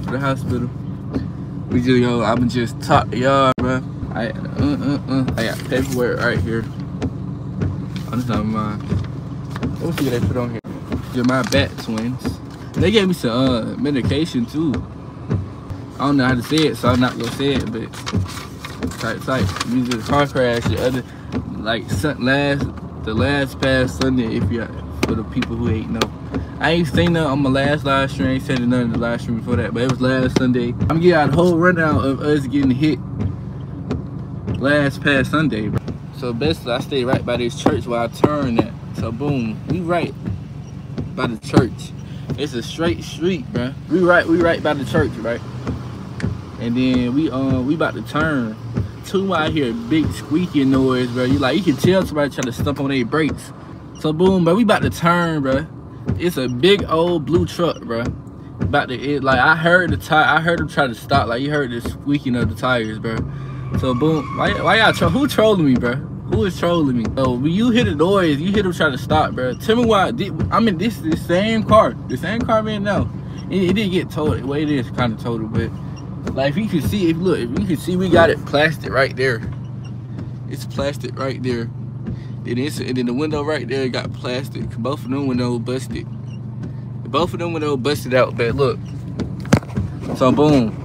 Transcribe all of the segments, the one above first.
for the hospital. We just yo, I'ma just talk to y'all, bro. I uh uh uh. I got paperwork right here. I'm just on my. Let me see what they put on here. Just my bat twins. They gave me some uh medication too. I don't know how to say it, so I'm not gonna say it, but tight tight. We just car crash the other like last the last past Sunday if you for the people who ain't know. I ain't seen that on my last live stream. I ain't seen none of the live stream before that, but it was last Sunday. I'm gonna get out a whole rundown of us getting hit last past Sunday. Bro. So basically, I stay right by this church where I turn at. So boom, we right by the church. It's a straight street, bro. We right, we right by the church, right? And then we um we about to turn. Two out here, big squeaky noise, bro. You like you can tell somebody trying to step on their brakes. So boom, bro, we about to turn, bro. It's a big old blue truck, bro. About to it, like I heard the tire, I heard him try to stop. Like you heard the squeaking of the tires, bro. So boom, why, why y'all tro who trolling me, bro? Who is trolling me? So when you hear the noise, you hear them trying to stop, bro. Tell me why. I'm in this the same car, the same car man now. It, it didn't get totaled. Well, it is kind of total, but like if you can see, if look, if you can see, we got it plastic right there. It's plastic right there. It's, and then the window right there got plastic. Both of them windows busted. Both of them windows busted out, but look. So boom.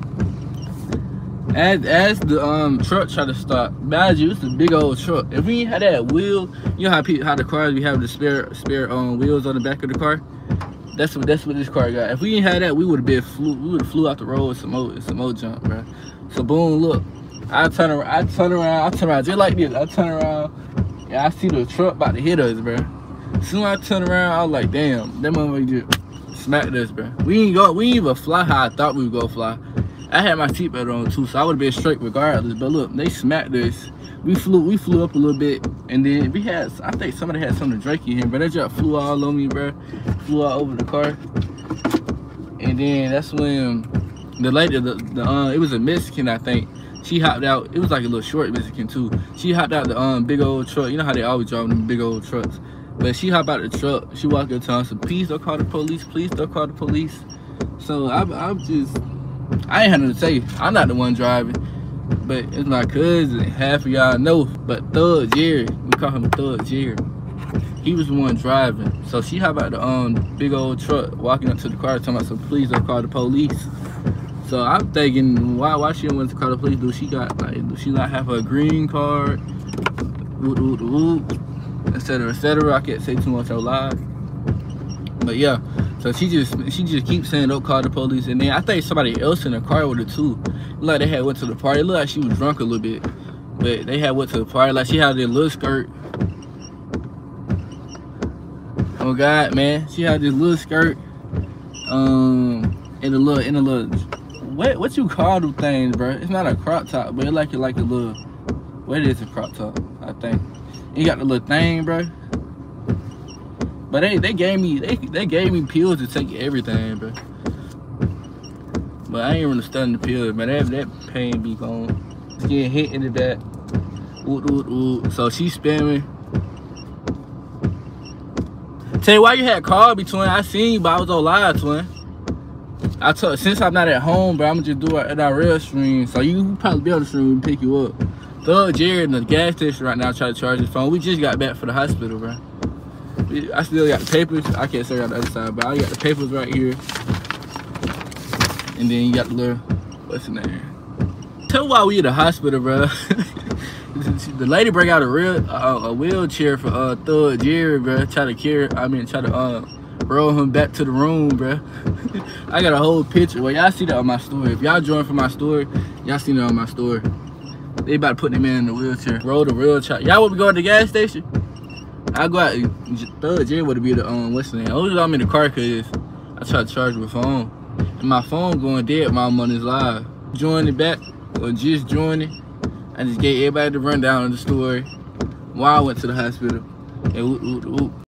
As, as the um truck try to stop, mind you, it's a big old truck. If we had that wheel, you know how people, how the cars we have the spare spare um wheels on the back of the car. That's what that's what this car got. If we didn't have that, we would have been flew. We would have flew out the road with some more some old jump, bro. So boom, look. I turn around. I turn around. I turn around just like this. I turn around yeah, I see the truck about to hit us, bro. Soon as I turn around, I was like, damn, that motherfucker just smacked us, bro. We ain't go, we ain't even fly how I thought we would go fly. I had my seatbelt on too, so I would have been straight regardless. But look, they smacked us. We flew, we flew up a little bit, and then we had, I think somebody had something to drink in here, but they just flew all on me, bro. Flew all over the car, and then that's when the lady, the, the uh, it was a Mexican, I think she hopped out. It was like a little short Mexican too. She hopped out the um big old truck. You know how they always drive them big old trucks. But she hopped out the truck. She walked up to us, said, please don't call the police. Please don't call the police. So I'm, I'm just, I ain't had nothing to say. I'm not the one driving. But it's my cousin. Half of y'all know. But Thug Jerry, we call him Thug Jerry. He was the one driving. So she hopped out the um big old truck, walking up to the car, talking about, so please don't call the police. So I'm thinking, why why she wants to call the police? Do she got like do she not have a green card? Woot woot woot, etc. I can't say too much out loud. But yeah, so she just she just keeps saying don't call the police, and then I think somebody else in the car with her too. Like they had went to the party. It looked like she was drunk a little bit, but they had went to the party. Like she had their little skirt. Oh God, man, she had this little skirt, um, in a little in a little what what you call them things, bro? It's not a crop top, but it's like it like a little. What is a crop top? I think. You got the little thing, bro. But they they gave me they they gave me pills to take everything, bro. But I ain't really studying the pills, man. That that pain be gone. It's getting hit into that. Ooh, ooh, ooh. So she spamming. Tell you why you had called me, twin. I seen you, but I was on live, twin. I told since I'm not at home, bro, I'm gonna just do it at our real stream. So you probably be on the stream and pick you up. Thug Jared in the gas station right now trying to charge his phone. We just got back for the hospital, bro. I still got the papers. I can't say on the other side, but I got the papers right here. And then you got the little what's in there? Tell why we at the hospital, bro. the lady bring out a real uh, a wheelchair for uh Thug Jerry, bro. Try to carry. I mean, try to uh roll him back to the room, bro. I got a whole picture. Well, y'all see that on my story. If y'all join for my story, y'all seen it on my story. They about to put him in the wheelchair. Roll the real child. Y'all want to go to the gas station? I go out. and Thug J would be the um what's the name? Only I'm in the car cause I try to charge my phone. And my phone going dead. My money's live. Join it back or just join it. I just gave everybody the rundown of the story. Why I went to the hospital. And, ooh, ooh, ooh.